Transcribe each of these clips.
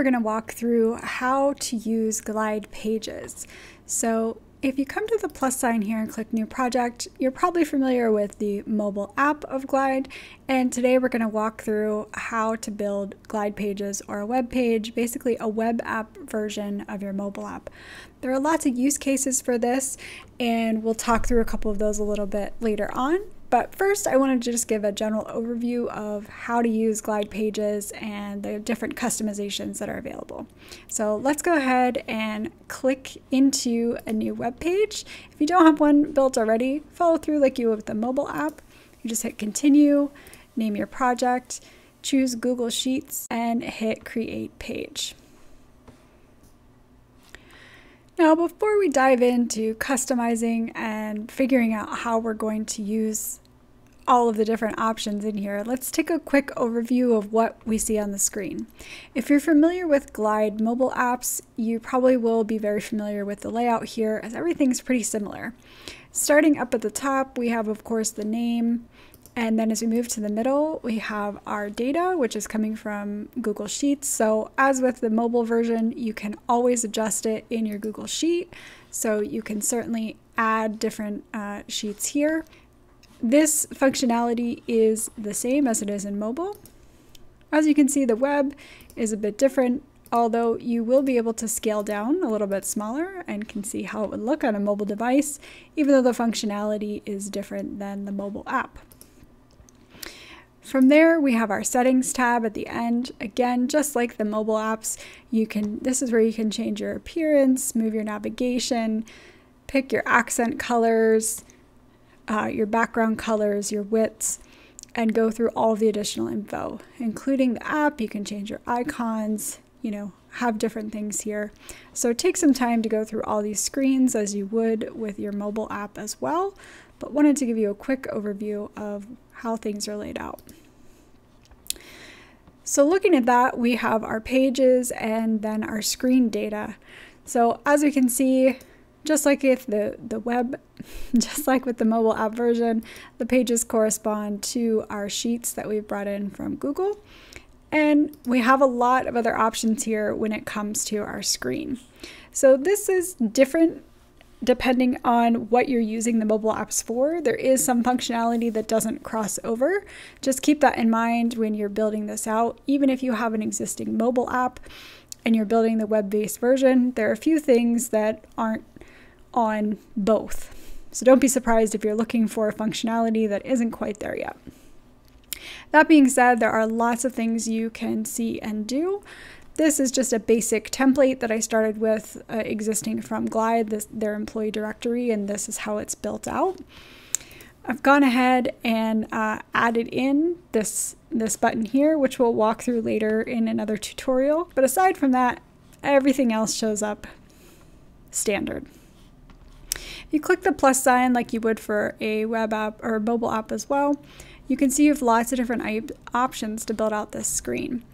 we're going to walk through how to use Glide Pages. So if you come to the plus sign here and click New Project, you're probably familiar with the mobile app of Glide, and today we're going to walk through how to build Glide Pages or a web page, basically a web app version of your mobile app. There are lots of use cases for this, and we'll talk through a couple of those a little bit later on. But first, I wanted to just give a general overview of how to use Glide Pages and the different customizations that are available. So let's go ahead and click into a new web page. If you don't have one built already, follow through like you would with the mobile app. You just hit continue, name your project, choose Google Sheets, and hit create page. Now, before we dive into customizing and figuring out how we're going to use all of the different options in here, let's take a quick overview of what we see on the screen. If you're familiar with Glide mobile apps, you probably will be very familiar with the layout here as everything's pretty similar. Starting up at the top, we have, of course, the name, and then as we move to the middle, we have our data, which is coming from Google Sheets. So as with the mobile version, you can always adjust it in your Google Sheet. So you can certainly add different uh, sheets here. This functionality is the same as it is in mobile. As you can see, the web is a bit different, although you will be able to scale down a little bit smaller and can see how it would look on a mobile device, even though the functionality is different than the mobile app. From there, we have our settings tab at the end. Again, just like the mobile apps, you can, this is where you can change your appearance, move your navigation, pick your accent colors, uh, your background colors, your widths, and go through all the additional info, including the app. You can change your icons, you know, have different things here. So take some time to go through all these screens as you would with your mobile app as well, but wanted to give you a quick overview of how things are laid out. So looking at that, we have our pages and then our screen data. So as we can see, just like with the, the web, just like with the mobile app version, the pages correspond to our sheets that we've brought in from Google. And we have a lot of other options here when it comes to our screen. So this is different depending on what you're using the mobile apps for. There is some functionality that doesn't cross over. Just keep that in mind when you're building this out. Even if you have an existing mobile app and you're building the web-based version, there are a few things that aren't on both. So don't be surprised if you're looking for a functionality that isn't quite there yet. That being said, there are lots of things you can see and do. This is just a basic template that I started with uh, existing from Glide, this, their employee directory, and this is how it's built out. I've gone ahead and uh, added in this, this button here, which we'll walk through later in another tutorial. But aside from that, everything else shows up standard. If you click the plus sign like you would for a web app or mobile app as well, you can see you have lots of different options to build out this screen.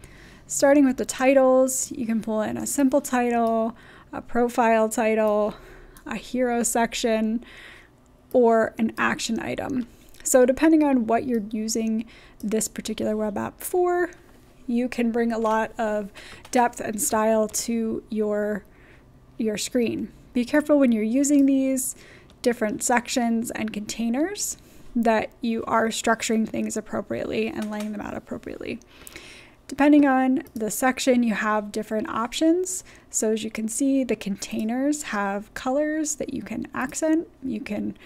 Starting with the titles, you can pull in a simple title, a profile title, a hero section, or an action item. So depending on what you're using this particular web app for, you can bring a lot of depth and style to your, your screen. Be careful when you're using these different sections and containers that you are structuring things appropriately and laying them out appropriately. Depending on the section, you have different options. So as you can see, the containers have colors that you can accent. You can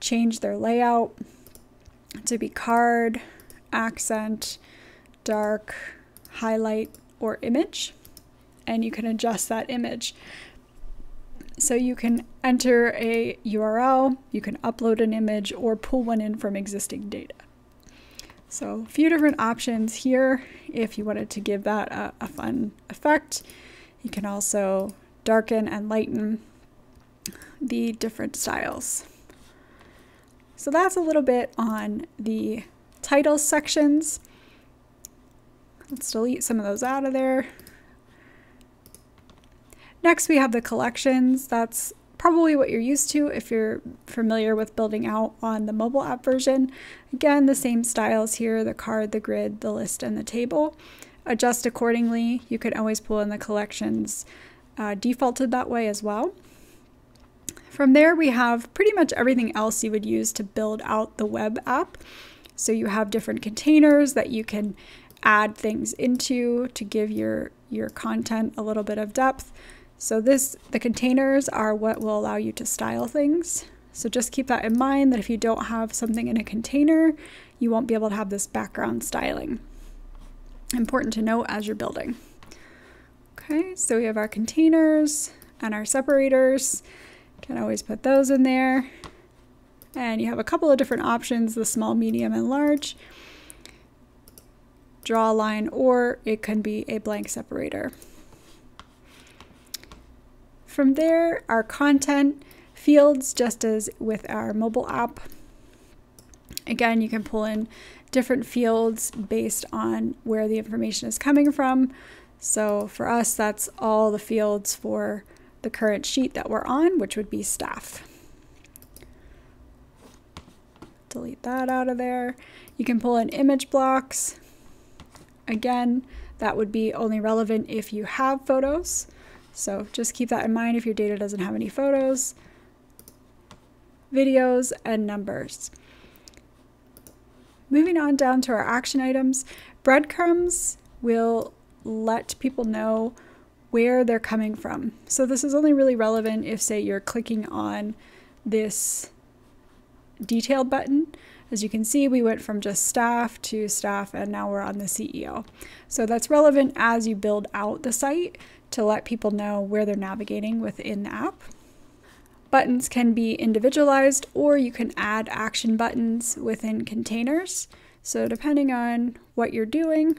change their layout to be card, accent, dark, highlight, or image. And you can adjust that image. So you can enter a URL, you can upload an image, or pull one in from existing data. So a few different options here if you wanted to give that a, a fun effect. You can also darken and lighten the different styles. So that's a little bit on the title sections. Let's delete some of those out of there. Next we have the collections. That's probably what you're used to if you're familiar with building out on the mobile app version. Again, the same styles here, the card, the grid, the list, and the table. adjust accordingly. You can always pull in the collections uh, defaulted that way as well. From there, we have pretty much everything else you would use to build out the web app. So you have different containers that you can add things into to give your, your content a little bit of depth. So this the containers are what will allow you to style things. So just keep that in mind that if you don't have something in a container, you won't be able to have this background styling. Important to note as you're building. Okay, so we have our containers and our separators. Can always put those in there. And you have a couple of different options, the small, medium, and large. Draw a line, or it can be a blank separator. From there, our content fields, just as with our mobile app. Again, you can pull in different fields based on where the information is coming from. So for us, that's all the fields for the current sheet that we're on, which would be staff. Delete that out of there. You can pull in image blocks. Again, that would be only relevant if you have photos. So just keep that in mind if your data doesn't have any photos, videos, and numbers. Moving on down to our action items, breadcrumbs will let people know where they're coming from. So this is only really relevant if, say, you're clicking on this detailed button. As you can see, we went from just staff to staff, and now we're on the CEO. So that's relevant as you build out the site to let people know where they're navigating within the app. Buttons can be individualized or you can add action buttons within containers. So depending on what you're doing,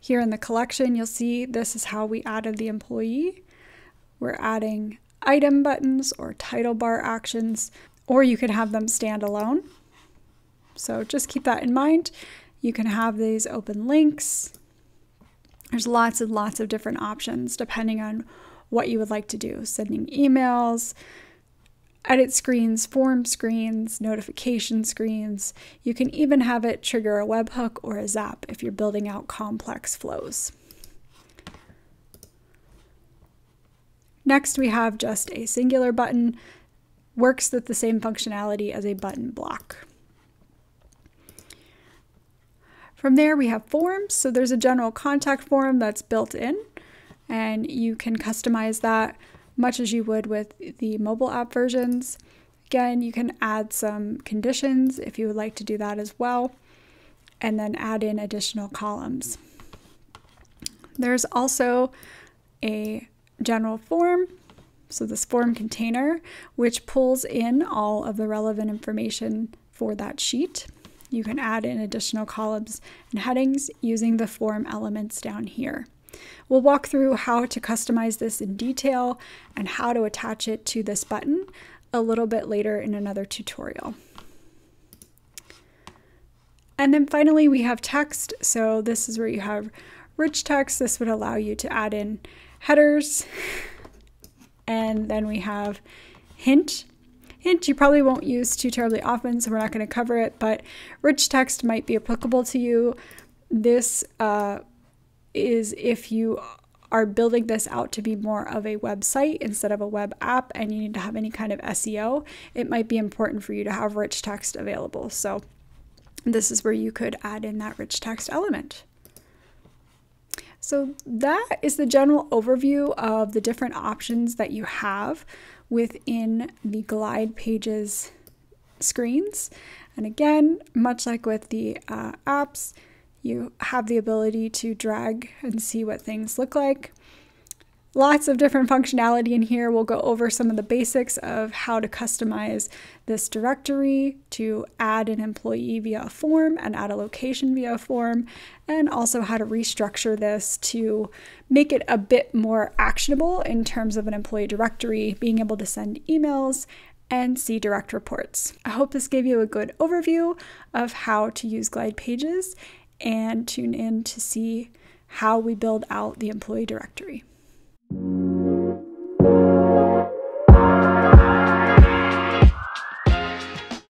here in the collection, you'll see this is how we added the employee. We're adding item buttons or title bar actions, or you can have them stand alone. So just keep that in mind. You can have these open links, there's lots and lots of different options depending on what you would like to do sending emails, edit screens, form screens, notification screens. You can even have it trigger a webhook or a zap if you're building out complex flows. Next, we have just a singular button, works with the same functionality as a button block. From there, we have forms. So there's a general contact form that's built in, and you can customize that much as you would with the mobile app versions. Again, you can add some conditions if you would like to do that as well, and then add in additional columns. There's also a general form, so this form container, which pulls in all of the relevant information for that sheet. You can add in additional columns and headings using the form elements down here. We'll walk through how to customize this in detail and how to attach it to this button a little bit later in another tutorial. And then finally we have text. So this is where you have rich text. This would allow you to add in headers. And then we have hint hint you probably won't use too terribly often, so we're not going to cover it, but rich text might be applicable to you. This uh, is if you are building this out to be more of a website instead of a web app and you need to have any kind of SEO, it might be important for you to have rich text available. So this is where you could add in that rich text element. So that is the general overview of the different options that you have within the Glide Pages screens. And again, much like with the uh, apps, you have the ability to drag and see what things look like. Lots of different functionality in here. We'll go over some of the basics of how to customize this directory to add an employee via a form and add a location via a form, and also how to restructure this to make it a bit more actionable in terms of an employee directory, being able to send emails and see direct reports. I hope this gave you a good overview of how to use Glide Pages and tune in to see how we build out the employee directory. Thank you.